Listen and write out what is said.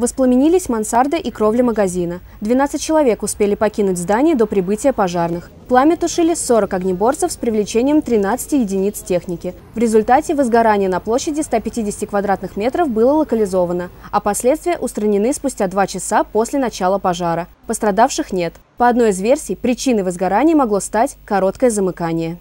Воспламенились мансарда и кровля магазина. 12 человек успели покинуть здание до прибытия пожарных. Пламя тушили 40 огнеборцев с привлечением 13 единиц техники. В результате возгорание на площади 150 квадратных метров было локализовано, а последствия устранены спустя два часа после начала пожара. Пострадавших нет. По одной из версий, причиной возгорания могло стать короткое замыкание.